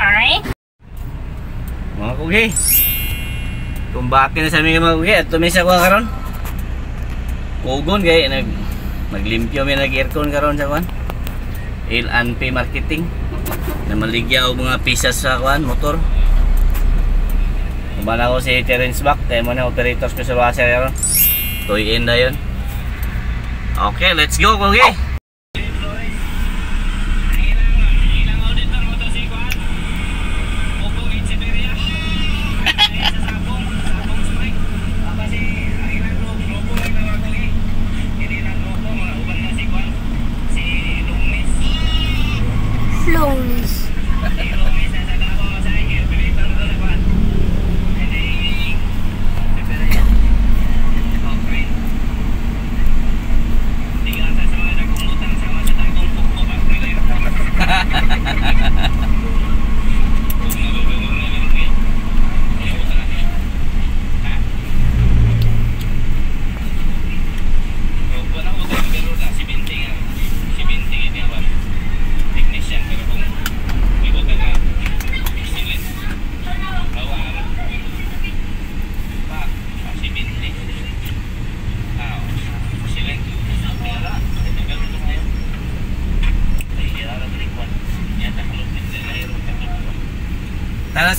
Alright. Mga kugi. Tumbakin na sa mga mga kugi. At tumisa ko karon. Ugon kay nag naglimpyo mi nag aircon karon sa kwan. L&P marketing. Na maligya og mga pisas sa kwan motor. Kumana ko si Terence Back, tayo mo na operator special washer karon. Tuyin na yun. Okay, let's go kugi. Flawless.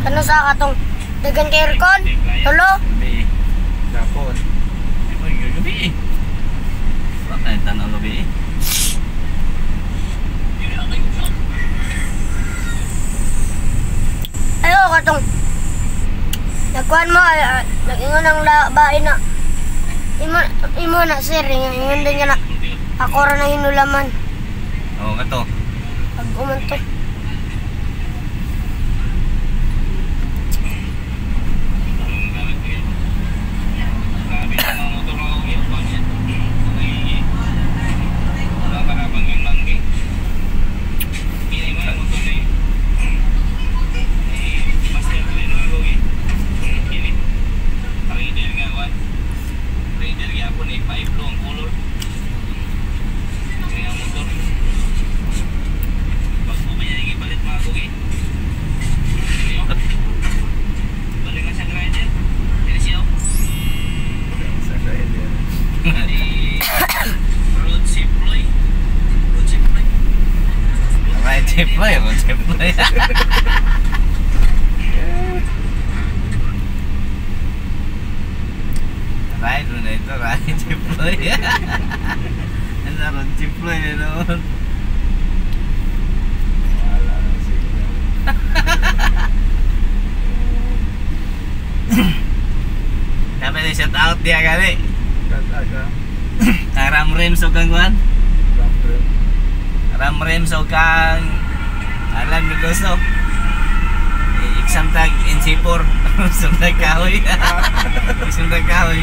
kano sa katong dagan kay aircon? Tulo? Dapon. Uy, gabi eh. Yung tanaw gabi eh. Ayo katong Nagkuhan mo, ay, ay, nag-ingon ng labain na Imo, imo na sir, ingon din niya na Ako ra na hinulaman Oo, nga to. Pag umanto mo na ito, right tip mo yun. Ano ron, tip mo yun noon. Wala na signal. Dapat na shout out dia kali. Kataga. Ram rem so kang kuan. Bumper. Ram rem so kang alam ni gusto. Eh, Exam tag NC4. Sundag kahoy. Sundag kahoy.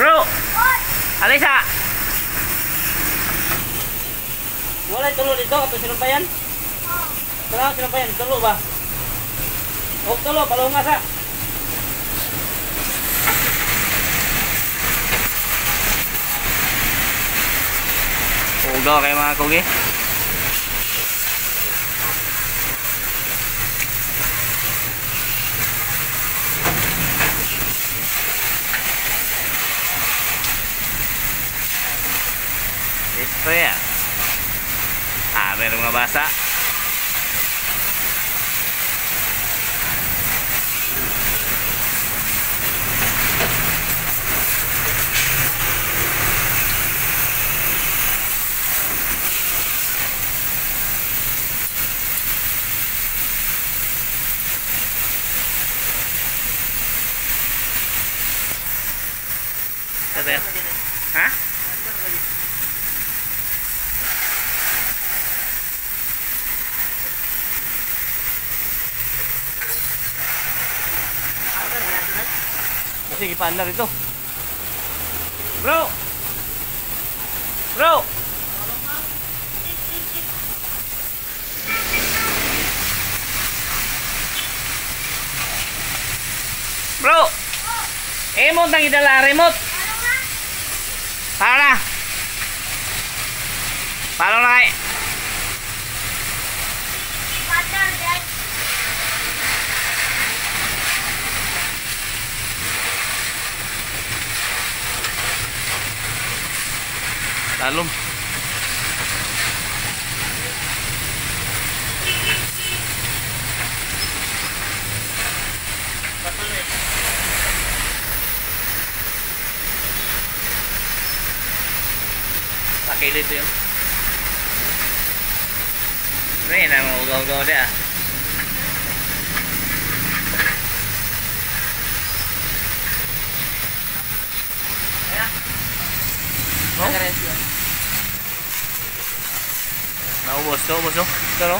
Alisa! Wala tulo dito ato sinumpayan? Tara sinumpayan, tulo ba? O tulo, palungas ha. Ugaw kayo mga kugi. Ito yan. Ah, meron mga basa. Sige, paandar ito. Bro! Bro! Bro! Remote nang idala, remote! Na? Paano na kayo? lại luôn. Pakai dito yun Rin na magugaw-gaw na ah Ayan Ayan Naubos to, ubos to. Ito no?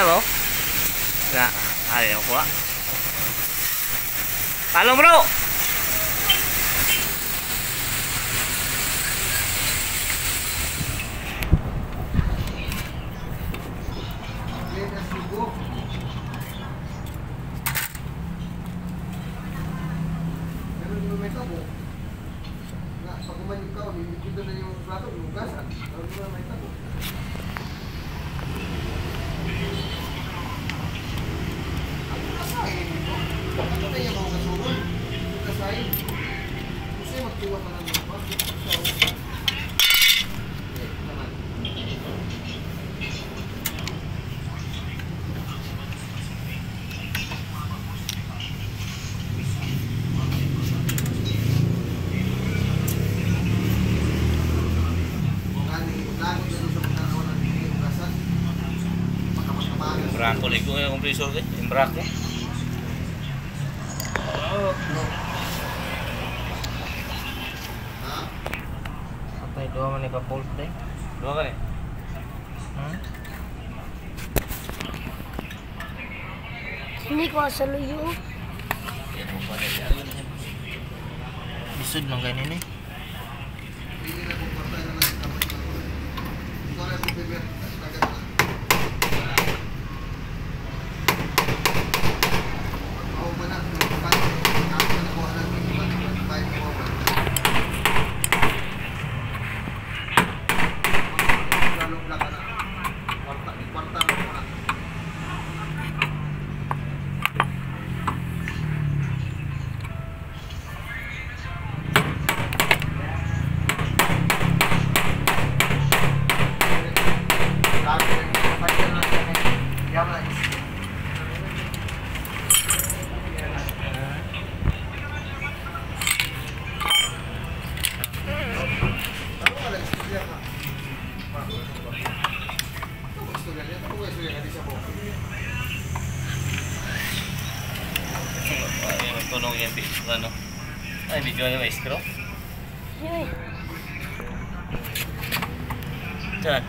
Ano mo? Na, ayaw ko ah. Halo bro! Pero di mo may tabo. Nga, pag umanig ka, dito na yung plato, lugasan. Pero di mo may tabo. Ano kasahin dito? Ano na yung mga kasurol? Ano kasahin? Kasi magtuwa pa ng mga pa. So, eh, naman. Lagi, lagi dito sa mga nawan ng hindi lugasan. Makamatamagan. Brako ligo yung compressor ko. Yung brako. Dua man ka bolt deh. Dua kan eh? Hmm? Hindi ko sa luyo. Bisud man ni. Hindi na kung tunog yung video ano. Ay, video yung ice cream. Yay! Diyan.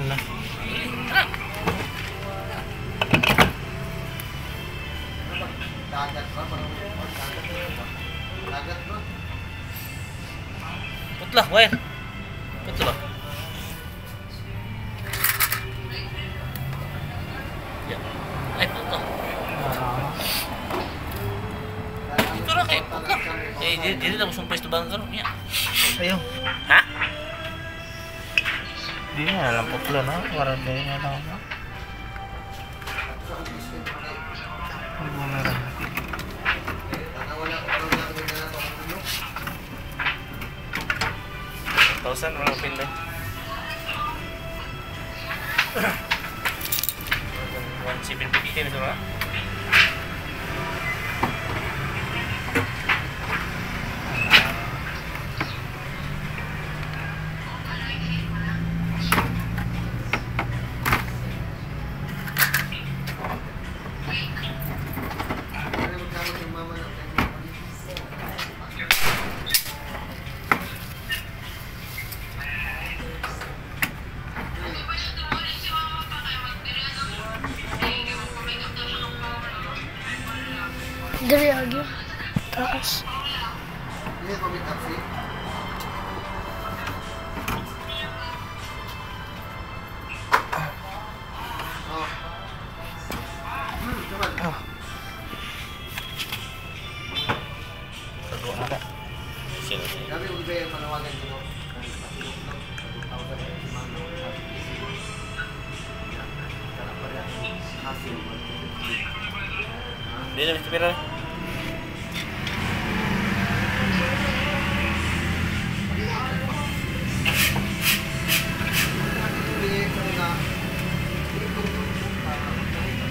Wala. Tara! Dagat ba? Dagat ba? Putla, wire. Putla ba? Ay, bumera. Nakawala ko parang namin na ito ang ulo. Thousand orang pindah. One seven fifty kan semua.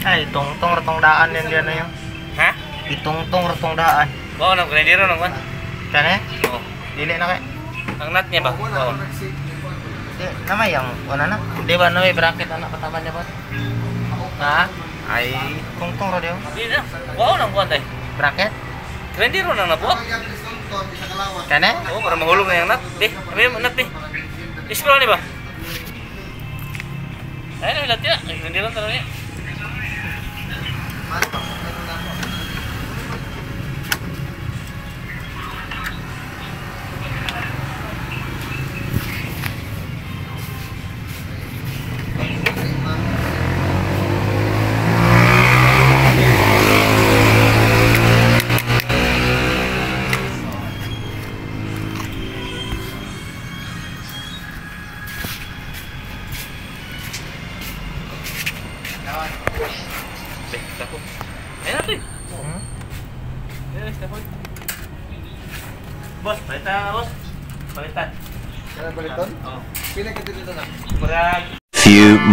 Ay, tungtong ratong daan yan diyan na yun. Hah? Itungtong ratong daan. Bawa nang kena diro nang kan? Kani? Oh. Dili na kay. Ang natnya ba? Bawa. Di, namay yang wala na. Di ba namay bracket anak pataban niya ba? Ha? Ay, tungtong ra diyo. Di na. Bawa nang kuan tay. Bracket? Kena diro nang nabuo. Kani? Oh, para mahulog na yung nut. Di, kami yung nut di. Iskro ni ba? Ayun, lahat ya. Lang talaga まあ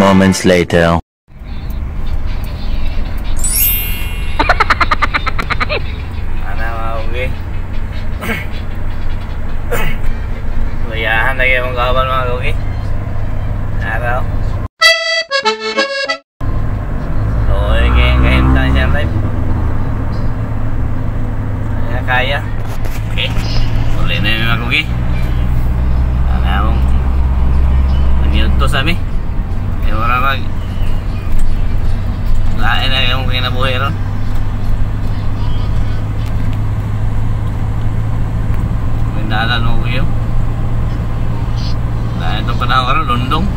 moments later. Kuyahan na yung kawan mga kuki. Araw. So, yung yung kahintan niya live. Kaya kaya. Okay. Uli na yung mga kuki. Alam. Maniutos kami. Eh, wala mag. Lain na yung kinabuhi ron. Pindalan mo kayo. Lain itong panahon ko ron, lundong.